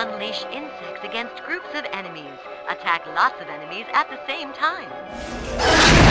Unleash insects against groups of enemies. Attack lots of enemies at the same time.